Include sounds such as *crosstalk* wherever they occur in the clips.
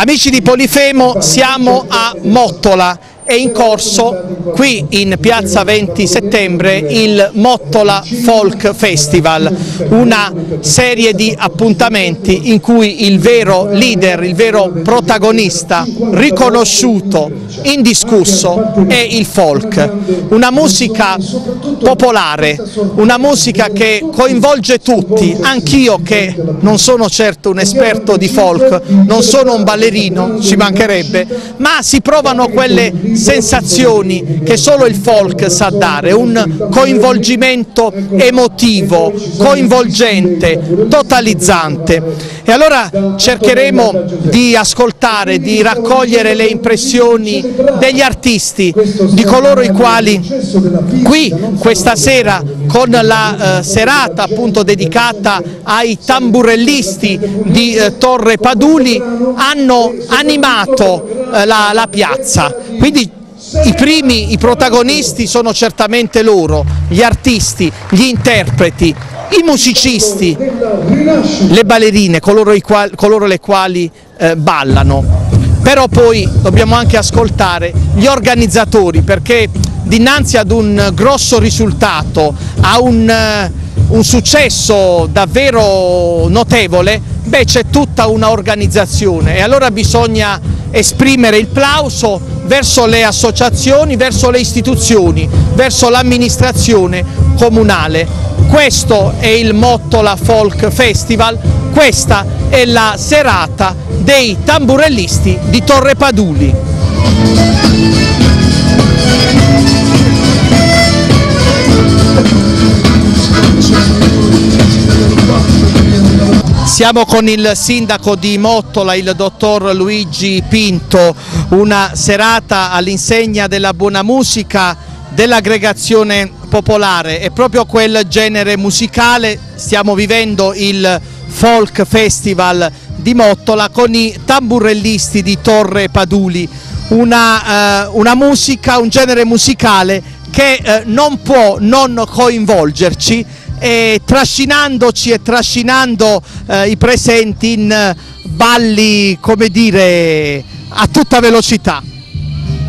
Amici di Polifemo, siamo a Mottola è in corso qui in piazza 20 settembre il Mottola Folk Festival, una serie di appuntamenti in cui il vero leader, il vero protagonista riconosciuto, indiscusso è il folk, una musica popolare, una musica che coinvolge tutti, anch'io che non sono certo un esperto di folk, non sono un ballerino, ci mancherebbe, ma si provano quelle sensazioni che solo il folk sa dare, un coinvolgimento emotivo, coinvolgente, totalizzante. E allora cercheremo di ascoltare, di raccogliere le impressioni degli artisti, di coloro i quali qui questa sera con la eh, serata appunto dedicata ai tamburellisti di eh, Torre Paduli hanno animato eh, la, la piazza. Quindi i primi, i protagonisti sono certamente loro, gli artisti, gli interpreti, i musicisti, le ballerine, coloro, quali, coloro le quali eh, ballano. Però poi dobbiamo anche ascoltare gli organizzatori perché dinanzi ad un grosso risultato, a un, eh, un successo davvero notevole, beh c'è tutta una organizzazione e allora bisogna esprimere il plauso verso le associazioni, verso le istituzioni, verso l'amministrazione comunale. Questo è il Mottola Folk Festival, questa è la serata dei tamburellisti di Torre Paduli. Siamo con il sindaco di Mottola, il dottor Luigi Pinto, una serata all'insegna della buona musica, dell'aggregazione popolare e proprio quel genere musicale stiamo vivendo il Folk Festival di Mottola con i tamburellisti di Torre Paduli, una, eh, una musica, un genere musicale che eh, non può non coinvolgerci e trascinandoci e trascinando eh, i presenti in eh, balli, come dire, a tutta velocità.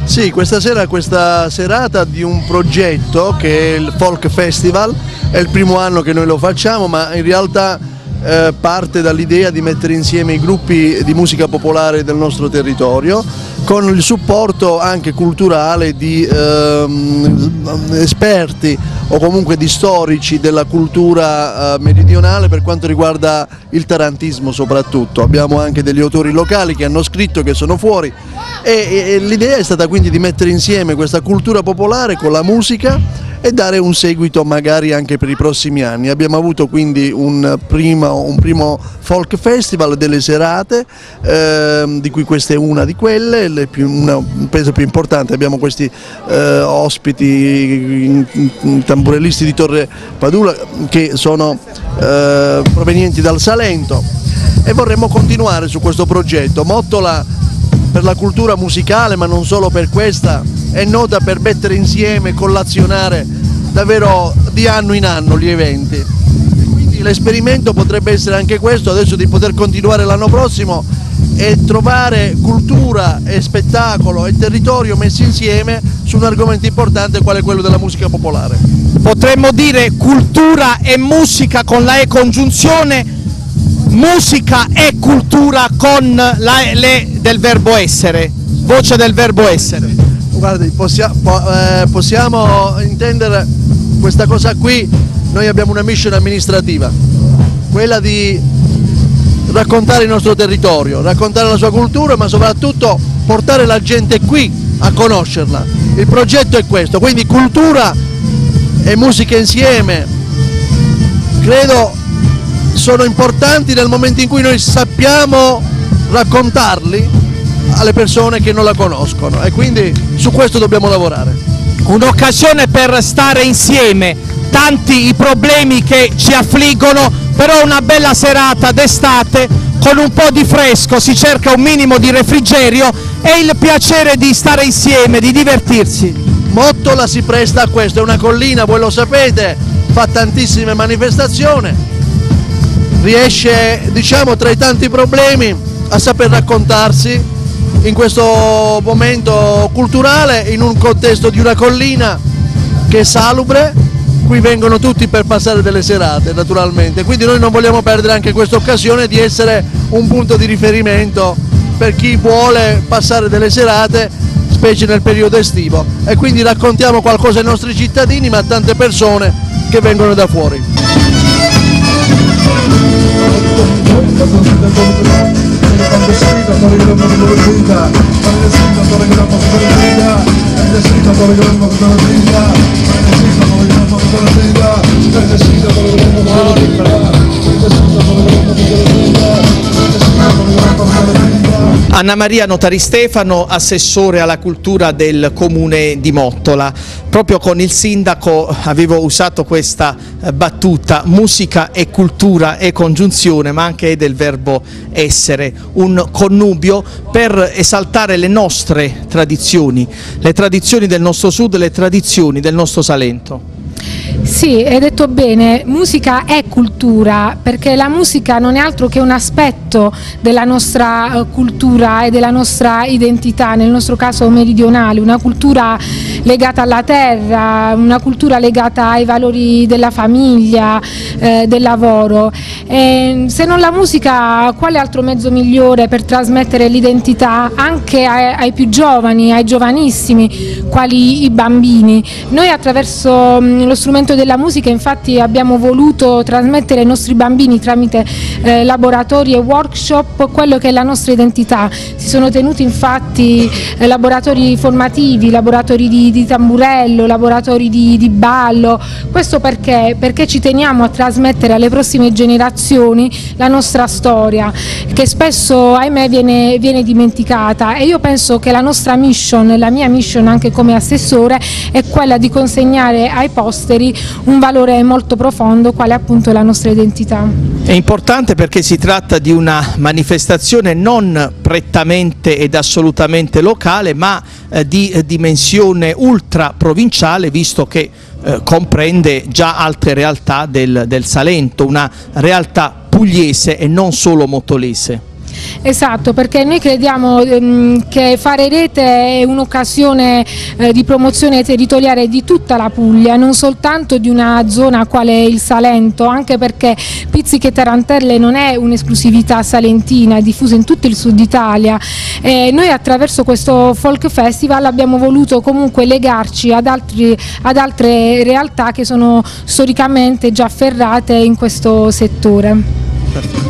Sì, questa sera questa serata di un progetto che è il Folk Festival, è il primo anno che noi lo facciamo, ma in realtà eh, parte dall'idea di mettere insieme i gruppi di musica popolare del nostro territorio con il supporto anche culturale di ehm, esperti o comunque di storici della cultura eh, meridionale per quanto riguarda il tarantismo soprattutto. Abbiamo anche degli autori locali che hanno scritto, che sono fuori e, e l'idea è stata quindi di mettere insieme questa cultura popolare con la musica e dare un seguito magari anche per i prossimi anni. Abbiamo avuto quindi un primo, un primo folk festival delle serate, ehm, di cui questa è una di quelle, più, una, penso più importante, abbiamo questi eh, ospiti tamburellisti di Torre Padula che sono eh, provenienti dal Salento e vorremmo continuare su questo progetto. Mottola per la cultura musicale, ma non solo per questa, è nota per mettere insieme, collazionare davvero di anno in anno gli eventi. L'esperimento potrebbe essere anche questo, adesso di poter continuare l'anno prossimo e trovare cultura e spettacolo e territorio messi insieme su un argomento importante quale quello della musica popolare. Potremmo dire cultura e musica con la E congiunzione, musica e cultura con la le del verbo essere, voce del verbo essere guardi, possia, po, eh, possiamo intendere questa cosa qui, noi abbiamo una mission amministrativa, quella di raccontare il nostro territorio, raccontare la sua cultura, ma soprattutto portare la gente qui a conoscerla. Il progetto è questo, quindi cultura e musica insieme, credo sono importanti nel momento in cui noi sappiamo raccontarli alle persone che non la conoscono e quindi su questo dobbiamo lavorare. Un'occasione per stare insieme, tanti i problemi che ci affliggono, però una bella serata d'estate con un po' di fresco, si cerca un minimo di refrigerio e il piacere di stare insieme, di divertirsi. Mottola si presta a questo, è una collina, voi lo sapete, fa tantissime manifestazioni, riesce diciamo tra i tanti problemi a saper raccontarsi in questo momento culturale in un contesto di una collina che è salubre, qui vengono tutti per passare delle serate naturalmente, quindi noi non vogliamo perdere anche questa occasione di essere un punto di riferimento per chi vuole passare delle serate specie nel periodo estivo. E quindi raccontiamo qualcosa ai nostri cittadini ma a tante persone che vengono da fuori. Anna Maria Notari Stefano, assessore alla cultura del comune di Mottola. Proprio con il sindaco avevo usato questa eh, battuta, musica e cultura è congiunzione ma anche del verbo essere, un connubio per esaltare le nostre tradizioni, le tradizioni del nostro sud, le tradizioni del nostro Salento. Sì, hai detto bene, musica è cultura, perché la musica non è altro che un aspetto della nostra eh, cultura e della nostra identità, nel nostro caso meridionale, una cultura legata alla terra, una cultura legata ai valori della famiglia, eh, del lavoro. E se non la musica, quale altro mezzo migliore per trasmettere l'identità anche ai, ai, più giovani, ai giovanissimi, quali i bambini? Noi attraverso mh, lo strumento della musica infatti abbiamo voluto trasmettere ai nostri bambini tramite eh, laboratori e workshop quello che è la nostra identità. Si sono tenuti infatti eh, laboratori formativi, laboratori di, di tamburello, laboratori di, di, ballo, questo perché? Perché ci teniamo a trasmettere alle prossime generazioni la nostra storia che spesso ahimè viene, viene dimenticata e io penso che la nostra mission, la mia mission anche come assessore è quella di consegnare ai posteri un valore molto profondo quale appunto la nostra identità. È importante perché si tratta di una manifestazione non prettamente ed assolutamente locale ma eh, di eh, dimensione ultra provinciale visto che eh, comprende già altre realtà del, del Salento, una realtà pugliese e non solo mottolese. Esatto, perché noi crediamo ehm, che fare rete è un'occasione eh, di promozione territoriale di tutta la Puglia, non soltanto di una zona quale il Salento, anche perché Pizziche Tarantelle non è un'esclusività salentina, è diffusa in tutto il sud Italia. E noi attraverso questo folk festival abbiamo voluto comunque legarci ad, altri, ad altre realtà che sono storicamente già afferrate in questo settore. Perfetto.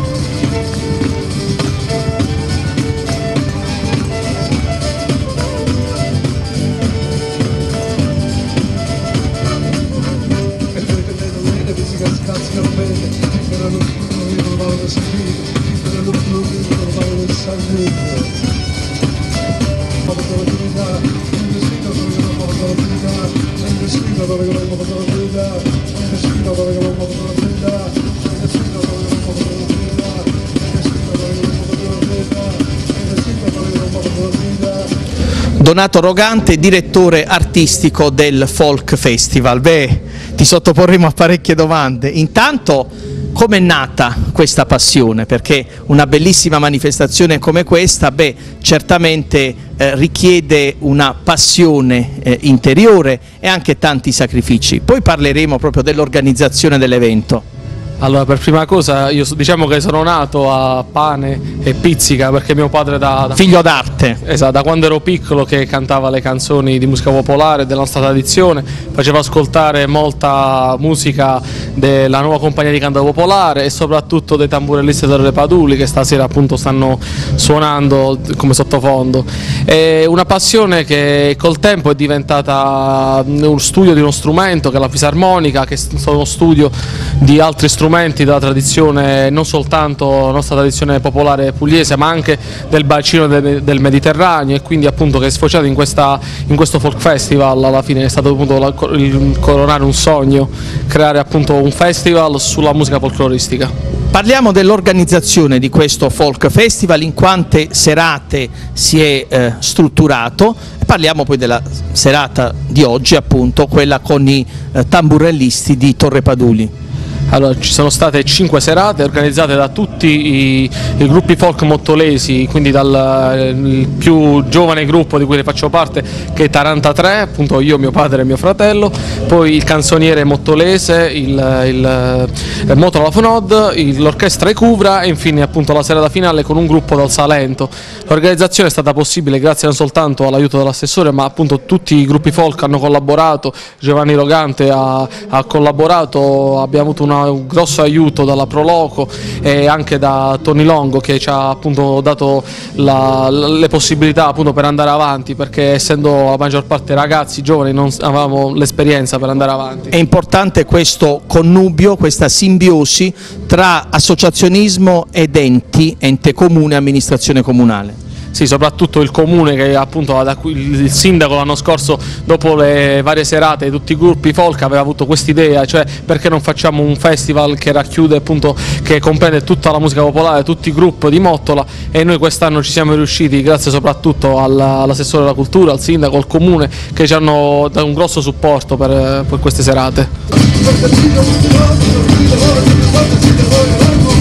Donato Rogante, direttore artistico del Folk Festival. Beh, ti sottoporremo a parecchie domande. Intanto, come è nata questa passione? Perché una bellissima manifestazione come questa, beh, certamente eh, richiede una passione eh, interiore e anche tanti sacrifici. Poi parleremo proprio dell'organizzazione dell'evento. Allora, per prima cosa, io diciamo che sono nato a pane e pizzica perché mio padre da... da Figlio d'arte. Esatto, da quando ero piccolo che cantava le canzoni di musica popolare della nostra tradizione, faceva ascoltare molta musica della nuova compagnia di canto popolare e soprattutto dei tamburellisti delle Paduli che stasera appunto stanno suonando come sottofondo. È una passione che col tempo è diventata uno studio di uno strumento che è la fisarmonica, che è uno studio di altri strumenti strumenti della tradizione, non soltanto nostra tradizione popolare pugliese, ma anche del bacino del, del Mediterraneo e quindi appunto che è sfociato in, questa, in, questo folk festival, alla fine è stato appunto il coronare un sogno, creare appunto un festival sulla musica folcloristica. Parliamo dell'organizzazione di questo folk festival, in quante serate si è eh, strutturato parliamo poi della serata di oggi appunto, quella con i eh, tamburellisti di Torre Paduli. Allora, ci sono state cinque serate organizzate da tutti i, i gruppi folk mottolesi, quindi dal più giovane gruppo di cui ne faccio parte che è Taranta appunto io, mio padre e mio fratello, poi il canzoniere mottolese, il, il, il Motola Fonod, l'orchestra Ecuvra e infine appunto la serata finale con un gruppo dal Salento. L'organizzazione è stata possibile grazie non soltanto all'aiuto dell'assessore ma appunto tutti i gruppi folk hanno collaborato, Giovanni Rogante ha, ha collaborato, abbiamo avuto una, un grosso aiuto dalla Proloco e anche da Tony Longo che ci ha appunto dato la, le possibilità appunto per andare avanti perché essendo la maggior parte ragazzi giovani non avevamo l'esperienza per andare avanti. È importante questo connubio, questa simbiosi tra associazionismo ed enti, ente comune e amministrazione comunale. Sì, soprattutto il comune che appunto il sindaco l'anno scorso dopo le varie serate tutti i gruppi folk aveva avuto quest'idea, cioè perché non facciamo un festival che racchiude appunto che comprende tutta la musica popolare, tutti i gruppi di Mottola e noi quest'anno ci siamo riusciti grazie soprattutto all'assessore della cultura, al sindaco, al comune che ci hanno dato un grosso supporto per, per queste serate.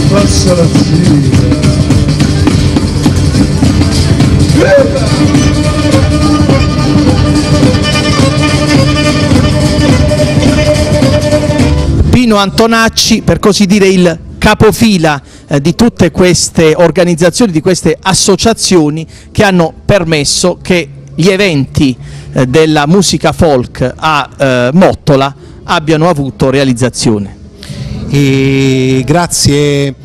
Passa la Pino Antonacci, per così dire il capofila eh, di tutte queste organizzazioni, di queste associazioni che hanno permesso che gli eventi eh, della musica folk a eh, Mottola abbiano avuto realizzazione. E grazie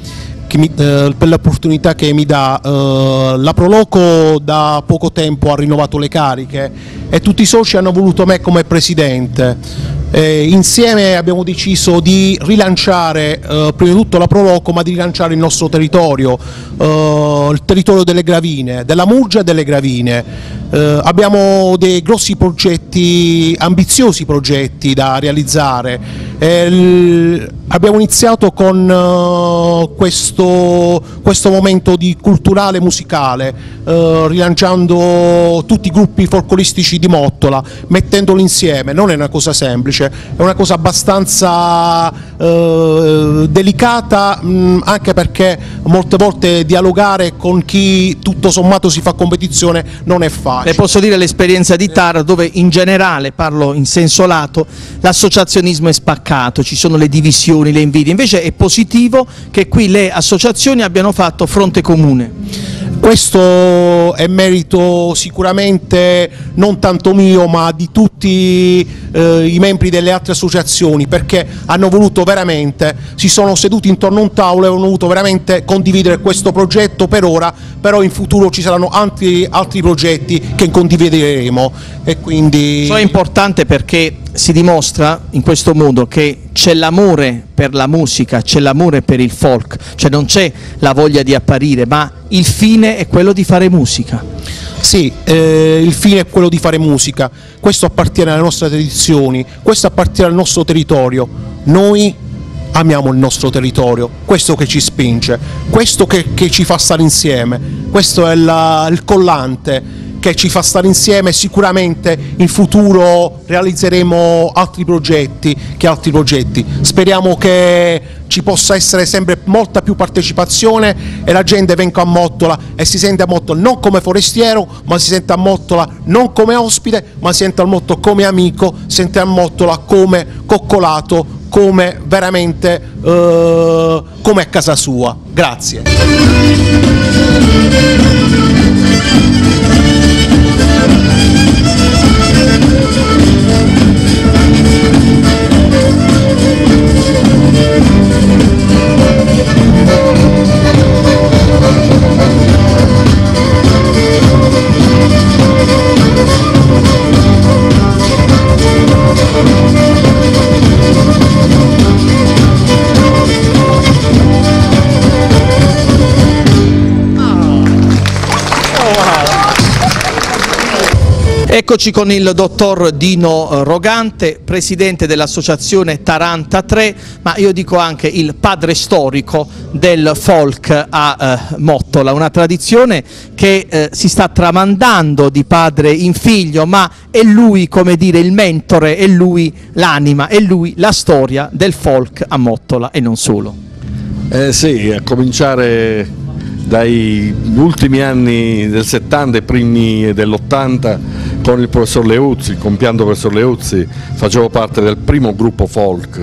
mi, eh, per l'opportunità che mi dà. Eh, la Proloco da poco tempo ha rinnovato le cariche e tutti i soci hanno voluto me come presidente. Eh, insieme abbiamo deciso di rilanciare eh, prima di tutto la Proloco ma di rilanciare il nostro territorio, eh, il territorio delle Gravine, della Murgia e delle Gravine. Eh, abbiamo dei grossi progetti, ambiziosi progetti da realizzare. abbiamo iniziato con uh, questo, questo, momento di culturale musicale, rilanciando tutti i gruppi folcloristici di Mottola, mettendoli insieme, non è una cosa semplice, è una cosa abbastanza uh, delicata mh, anche perché molte volte dialogare con chi tutto sommato si fa competizione non è facile. Le posso dire l'esperienza di Tara dove in generale, parlo in senso lato, l'associazionismo è spaccato, ci sono le divisioni, le invidie, invece è positivo che qui le associazioni abbiano fatto fronte comune. Questo è merito sicuramente non tanto mio ma di tutti eh, i membri delle altre associazioni perché hanno voluto veramente, si sono seduti intorno a un tavolo e hanno voluto veramente condividere questo progetto per ora, però in futuro ci saranno altri, altri progetti che condivideremo. E quindi... Ciò è importante perché si dimostra in questo modo che c'è l'amore per la musica, c'è l'amore per il folk, cioè non c'è la voglia di apparire, ma il fine è quello di fare musica. Sì, eh, il fine è quello di fare musica, questo appartiene alle nostre tradizioni, questo appartiene al nostro territorio. Noi amiamo il nostro territorio, questo che ci spinge, questo che, che ci fa stare insieme, questo è la, il collante che ci fa stare insieme sicuramente in futuro realizzeremo altri progetti che altri progetti. Speriamo che ci possa essere sempre molta più partecipazione e la gente venga a Mottola e si sente a Mottola non come forestiero ma si sente a Mottola non come ospite ma si sente a Mottola come amico, si sente a Mottola come coccolato, come veramente eh, come a casa sua. Grazie. Eccoci con il dottor Dino Rogante, presidente dell'associazione Taranta 3, ma io dico anche il padre storico del folk a eh, Mottola, una tradizione che eh, si sta tramandando di padre in figlio, ma è lui, come dire, il mentore, è lui l'anima, è lui la storia del folk a Mottola e non solo. Eh sì, a cominciare dagli ultimi anni del 70 e primi dell'80 con il professor Leuzzi, il compianto professor Leuzzi, facevo parte del primo gruppo folk,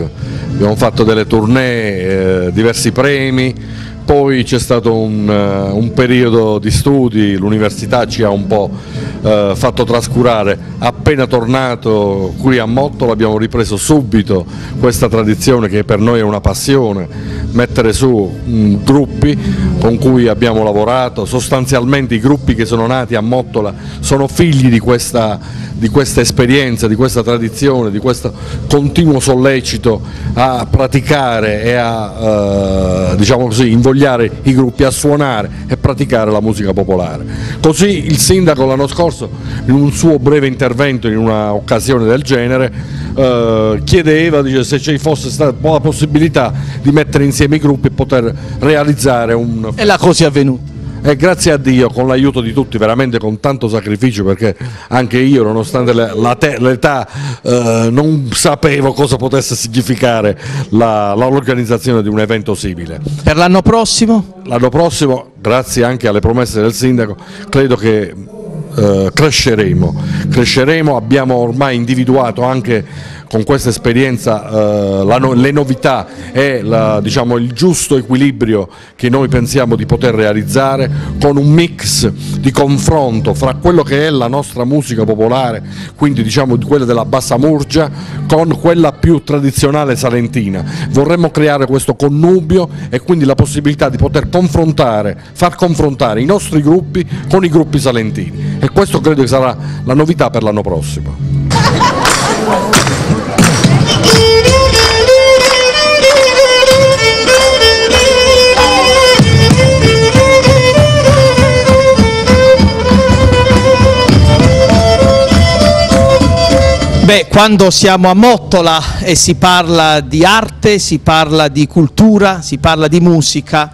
abbiamo fatto delle tournée, eh, diversi premi, poi c'è stato un, uh, un, periodo di studi, l'università ci ha un po' uh, fatto trascurare, appena tornato qui a Mottola abbiamo ripreso subito questa tradizione che per noi è una passione, mettere su um, gruppi con cui abbiamo lavorato, sostanzialmente i gruppi che sono nati a Mottola sono figli di questa, di questa esperienza, di questa tradizione, di questo continuo sollecito a praticare e a uh, diciamo così, invogliare i gruppi a suonare e praticare la musica popolare. Così il sindaco l'anno scorso in un suo breve intervento in un'occasione del genere eh, chiedeva dice, se ci fosse stata la possibilità di mettere insieme i gruppi e poter realizzare un... E la cosa è avvenuta. E grazie a Dio, con l'aiuto di tutti, veramente con tanto sacrificio, perché anche io, nonostante l'età, eh, non sapevo cosa potesse significare l'organizzazione di un evento simile. Per l'anno prossimo? L'anno prossimo, grazie anche alle promesse del Sindaco, credo che eh, cresceremo. cresceremo, abbiamo ormai individuato anche con questa esperienza eh, no, le novità e diciamo, il giusto equilibrio che noi pensiamo di poter realizzare con un mix di confronto fra quello che è la nostra musica popolare, quindi diciamo quella della bassa murgia, con quella più tradizionale salentina. Vorremmo creare questo connubio e quindi la possibilità di poter confrontare, far confrontare i nostri gruppi con i gruppi salentini e questo credo che sarà la novità per l'anno prossimo. *laughs* Beh, quando siamo a Mottola e si parla di arte, si parla di cultura, si parla di musica,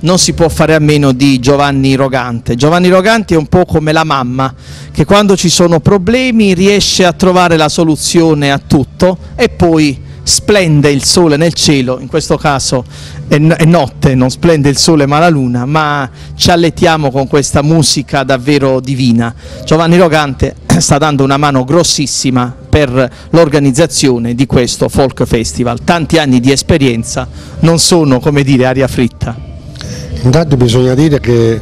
non si può fare a meno di Giovanni Rogante. Giovanni Rogante è un po' come la mamma, che quando ci sono problemi riesce a trovare la soluzione a tutto e poi splende il sole nel cielo, in questo caso è, notte, non splende il sole ma la luna, ma ci allettiamo con questa musica davvero divina. Giovanni Rogante sta dando una mano grossissima per l'organizzazione di questo folk festival. Tanti anni di esperienza non sono, come dire, aria fritta. Intanto bisogna dire che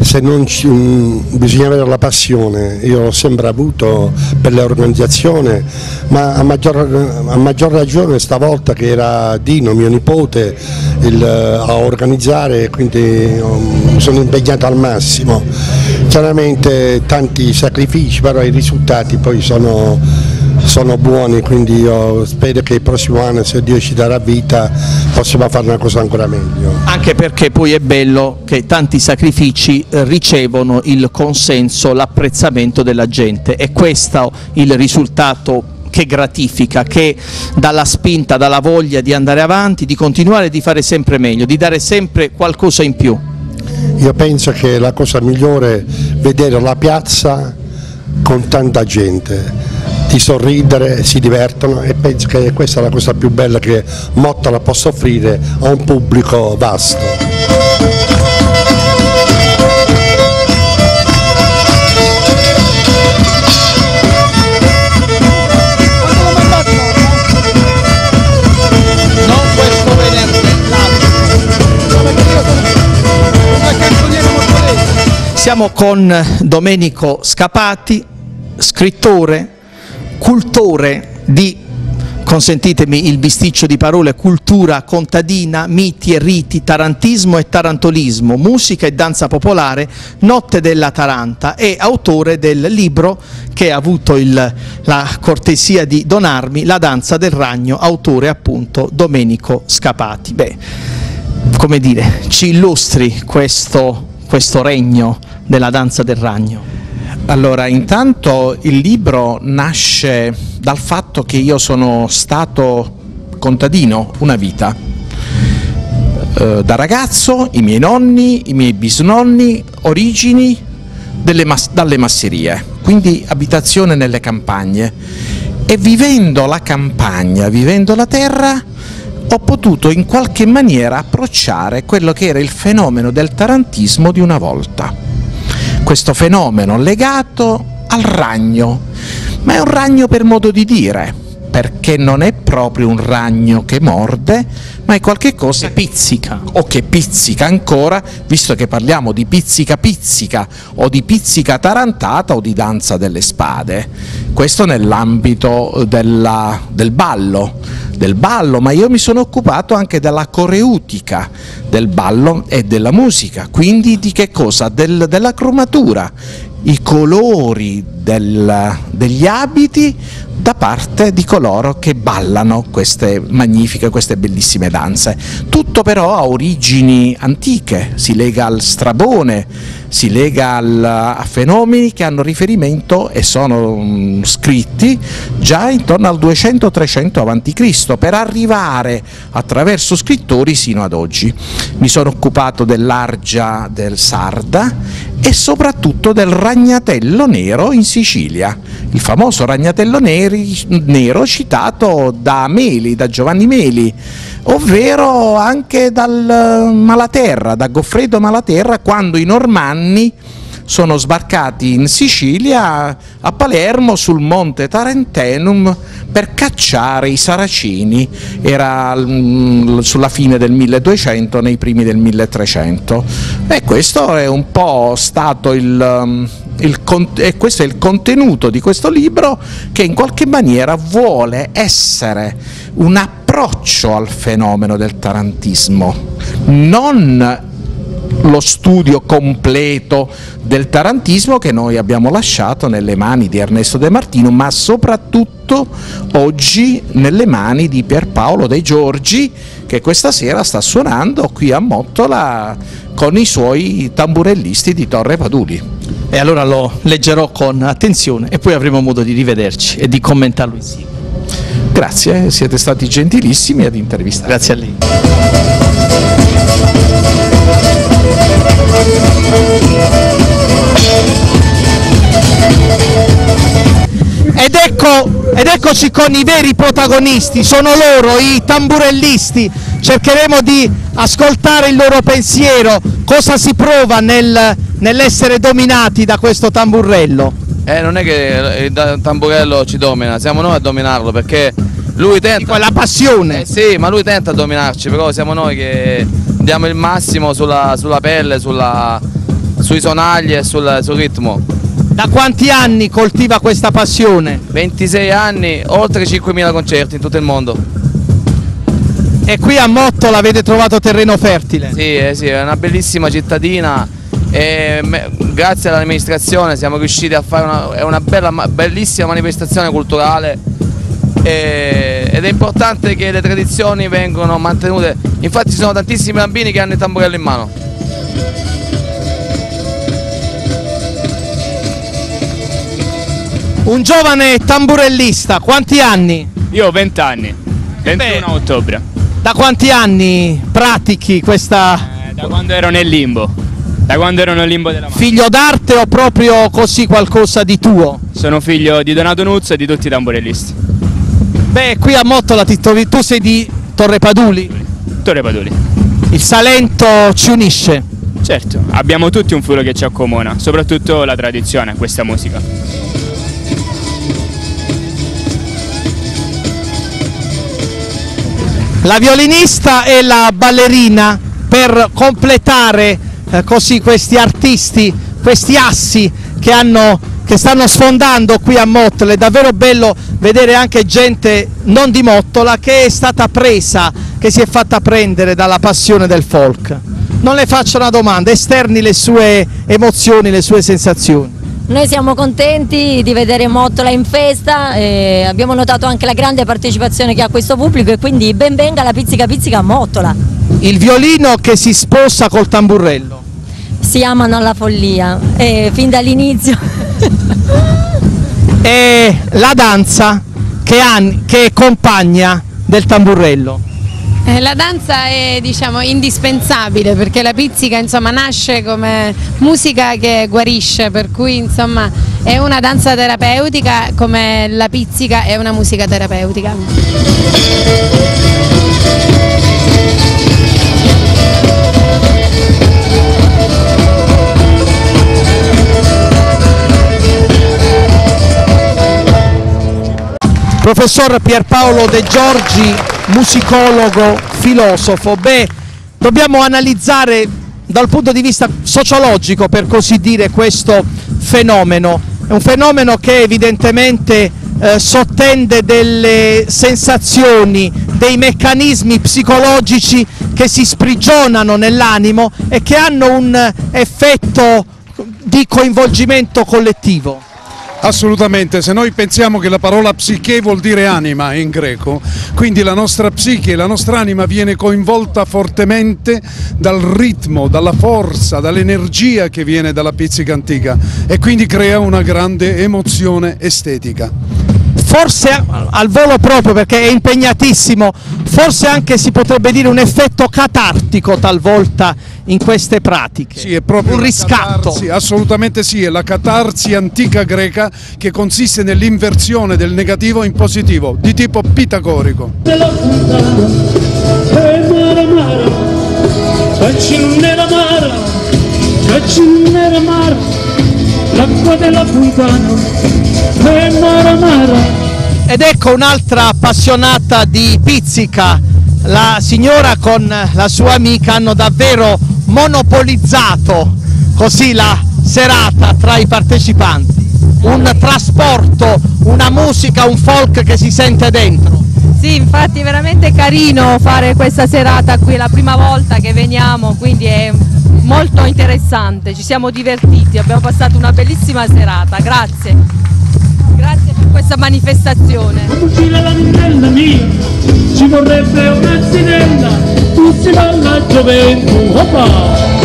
se non ci, um, bisogna avere la passione, io ho sempre avuto per l'organizzazione, ma a maggior, a maggior, ragione stavolta che era Dino, mio nipote, il, a organizzare, quindi um, sono impegnato al massimo. Chiaramente tanti sacrifici, però i risultati poi sono sono buoni, quindi io spero che il prossimo anno, se Dio ci darà vita, possiamo fare una cosa ancora meglio. Anche perché poi è bello che tanti sacrifici eh, ricevono il consenso, l'apprezzamento della gente e questo il risultato che gratifica, che dà la spinta, dà la voglia di andare avanti, di continuare, di fare sempre meglio, di dare sempre qualcosa in più. Io penso che la cosa migliore è vedere la piazza con tanta gente di sorridere, si divertono e penso che questa è la cosa più bella che Motta possa offrire a un pubblico vasto. Siamo con Domenico Scapati, scrittore, cultore di consentitemi il bisticcio di parole, cultura contadina, miti e riti, tarantismo e tarantolismo, musica e danza popolare, Notte della Taranta e autore del libro che ha avuto il, la cortesia di donarmi, La danza del ragno, autore appunto Domenico Scapati. Beh, come dire, ci illustri questo, questo regno della danza del ragno? Allora, intanto il libro nasce dal fatto che io sono stato contadino una vita. Eh, da ragazzo, i miei nonni, i miei bisnonni, origini mas- dalle masserie, quindi abitazione nelle campagne. E vivendo la campagna, vivendo la terra, ho potuto in qualche maniera approcciare quello che era il fenomeno del tarantismo di una volta. Questo fenomeno legato al ragno, ma è un ragno per modo di dire, perché non è proprio un ragno che morde, ma è qualcosa che pizzica o che pizzica ancora, visto che parliamo di pizzica pizzica o di pizzica tarantata o di danza delle spade. Questo nell'ambito della, del ballo, del ballo, ma io mi sono occupato anche della coreutica del ballo e della musica, quindi di che cosa? Del, della cromatura, i colori del, degli abiti da parte di coloro che ballano queste magnifiche, queste bellissime danze. Tutto però ha origini antiche, si lega al Strabone, si lega al, a fenomeni che hanno riferimento e sono um, scritti già intorno al 200-300 a.C. per arrivare attraverso scrittori sino ad oggi. Mi sono occupato dell'argia del Sarda e soprattutto del ragnatello nero in Sicilia, il famoso ragnatello neri, nero citato da Meli, da Giovanni Meli, ovvero anche dal Malaterra, da Goffredo Malaterra, quando i normanni sono sbarcati in Sicilia, a Palermo, sul monte Tarentenum, per cacciare i saracini, era mm, sulla fine del 1200, nei primi del 1300. E questo è un po' stato il, mm, il, questo è il contenuto di questo libro che in qualche maniera vuole essere un approccio al fenomeno del tarantismo, non lo studio completo del tarantismo che noi abbiamo lasciato nelle mani di Ernesto De Martino, ma soprattutto oggi nelle mani di Pierpaolo De Giorgi che questa sera sta suonando qui a Mottola con i suoi tamburellisti di Torre Paduli. E allora lo leggerò con attenzione e poi avremo modo di rivederci e di commentarlo insieme. Grazie, siete stati gentilissimi ad intervistare. Grazie a lei. Ed, ecco, ed eccoci con i veri protagonisti, sono loro, i tamburellisti, cercheremo di ascoltare il loro pensiero, cosa si prova nel, nell'essere dominati da questo tamburello. Eh, non è che il tamburello ci domina, siamo noi a dominarlo perché lui tenta... la passione! Eh, sì, ma lui tenta a dominarci, però siamo noi che diamo il massimo sulla, sulla pelle, sulla, sui sonagli e sul, sul ritmo. Da quanti anni coltiva questa passione? 26 anni, oltre 5.000 concerti in tutto il mondo. E qui a Mottola avete trovato terreno fertile? Sì, eh sì, è una bellissima cittadina e grazie all'amministrazione siamo riusciti a fare una, una bella, bellissima manifestazione culturale e, ed è importante che le tradizioni vengano mantenute, infatti ci sono tantissimi bambini che hanno il tamburello in mano. Un giovane tamburellista, quanti anni? Io ho 20 anni, 21 Beh, ottobre. Da quanti anni pratichi questa... Eh, da quando ero nel limbo, da quando ero nel limbo della mano. Figlio d'arte o proprio così qualcosa di tuo? Sono figlio di Donato Nuzzo e di tutti i tamburellisti. Beh, qui a Mottola ti trovi, tu sei di Torre Paduli? Torre Paduli. Il Salento ci unisce? Certo, abbiamo tutti un filo che ci accomuna, soprattutto la tradizione, questa musica. la violinista e la ballerina per completare eh, così questi artisti, questi assi che, hanno, che stanno sfondando qui a Mottola. È davvero bello vedere anche gente non di Mottola che è stata presa, che si è fatta prendere dalla passione del folk. Non le faccio una domanda, esterni le sue emozioni, le sue sensazioni. Noi siamo contenti di vedere Mottola in festa, abbiamo notato anche la grande partecipazione che ha questo pubblico e quindi benvenga la pizzica pizzica a Mottola. Il violino che si sposa col tamburello. Si amano alla follia, e fin dall'inizio *laughs* *laughs* è la danza che, han- che è compagna del tamburello. Eh, La danza è diciamo, indispensabile perché la pizzica insomma, nasce come musica che guarisce, per cui insomma, è una danza terapeutica come la pizzica è una musica terapeutica. Professor Pierpaolo De Giorgi, musicologo, filosofo. Beh, dobbiamo analizzare dal punto di vista sociologico, per così dire, questo fenomeno. È un fenomeno che evidentemente eh, sottende delle sensazioni, dei meccanismi psicologici che si sprigionano nell'animo e che hanno un effetto di coinvolgimento collettivo. Assolutamente, se noi pensiamo che la parola psiche vuol dire anima in greco, quindi la nostra psiche, la nostra anima viene coinvolta fortemente dal ritmo, dalla forza, dall'energia che viene dalla pizzica antica e quindi crea una grande emozione estetica. Forse al volo proprio perché è impegnatissimo, forse anche si potrebbe dire un effetto catartico talvolta in queste pratiche. Sì, è proprio un riscatto. catarsi, assolutamente sì, è la catarsi antica greca che consiste nell'inversione del negativo in positivo, di tipo pitagorico. mara l'acqua della puntana e mara mara Ed ecco un'altra appassionata di pizzica, la signora con la sua amica hanno davvero monopolizzato così la serata tra i partecipanti. Un trasporto, una musica, un folk che si sente dentro. Sì, infatti è veramente carino fare questa serata qui, è la prima volta che veniamo, quindi è molto interessante, ci siamo divertiti, abbiamo passato una bellissima serata, grazie. Grazie per questa manifestazione. cucina la nonna mia ci vorrebbe una zinella tutti dalla gioventù opà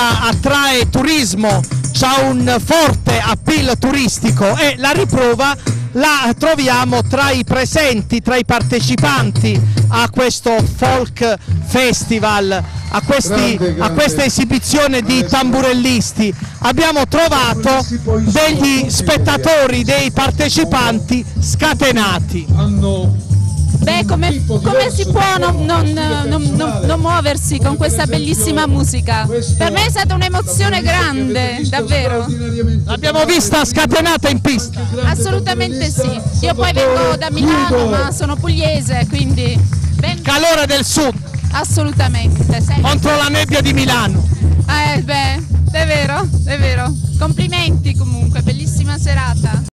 Mottola attrae turismo, ha un forte appeal turistico e la riprova la troviamo tra i presenti, tra i partecipanti a questo folk festival, a, questi- Grande, grande. a questa esibizione di tamburellisti. Abbiamo trovato degli spettatori, dei partecipanti scatenati. Beh, come, come si può non, non- non- non- non muoversi con questa bellissima musica? Per me è stata un'emozione grande, davvero. L'abbiamo vista scatenata in pista. Assolutamente sì. Io poi vengo da Milano, ma sono pugliese, quindi... Calore del sud. Assolutamente. sempre. Contro la nebbia di Milano. Eh beh, è vero, è vero. Complimenti comunque, bellissima serata.